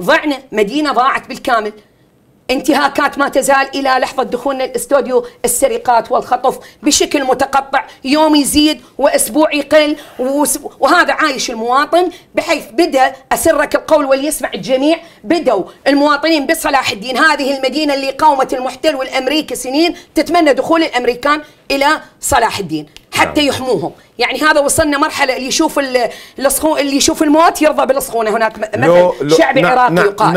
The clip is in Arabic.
ضعنا مدينة ضاعت بالكامل. انتهاكات ما تزال إلى لحظة دخولنا الإستوديو السرقات والخطف بشكل متقطع. يوم يزيد وأسبوع يقل وهذا عايش المواطن بحيث بدأ أسرك القول وليسمع الجميع بدوا المواطنين بصلاح الدين. هذه المدينة اللي قاومت المحتل والأمريكي سنين تتمنى دخول الأمريكان إلى صلاح الدين. حتى نعم. يحموهم يعني هذا وصلنا مرحلة اللي يشوف اللي يشوف الموت يرضى بالصخونة هناك مثل شعبي عراقي يقال